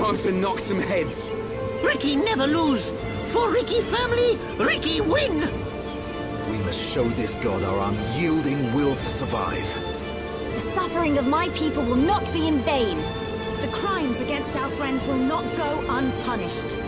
Time to knock some heads. Riki never lose. For Riki family, Riki win. We must show this god our unyielding will to survive. The suffering of my people will not be in vain. The crimes against our friends will not go unpunished.